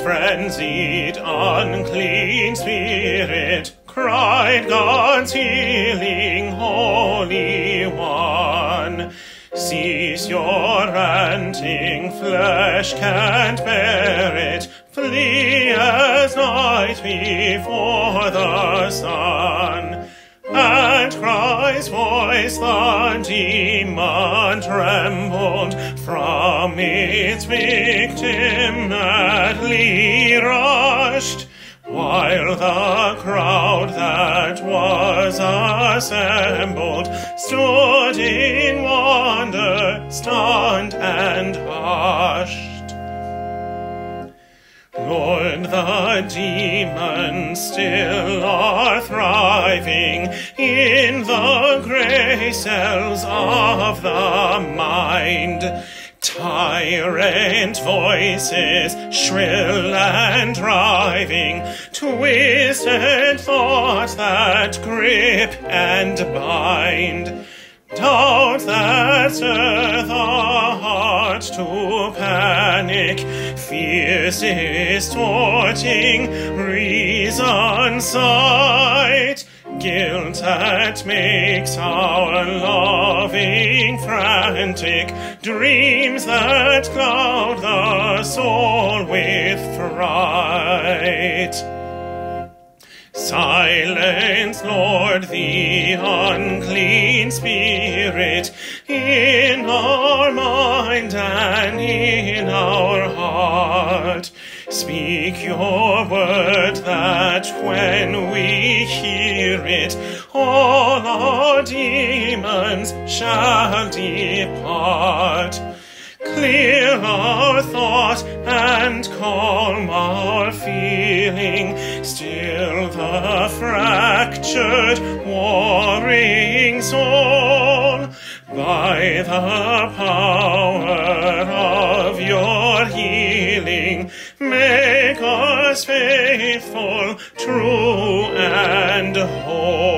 frenzied, unclean spirit cried God's healing Holy One. Cease your ranting, flesh can't bear it. Flee as night before the sun. Christ's voice the demon trembled from its victim madly rushed, while the crowd that was assembled stood in wonder, stunned and hushed. The demons still are thriving in the grey cells of the mind. Tyrant voices, shrill and driving, twisted thoughts that grip and bind. Doubt that stir the heart to panic, fears distorting reason's sight, guilt that makes our loving frantic, dreams that cloud the soul with fright. Silence, Lord, the unclean spirit Speak your word that when we hear it, all our demons shall depart. Clear our thought and calm our feeling, still the fractured, warring soul. By the faithful, true and whole.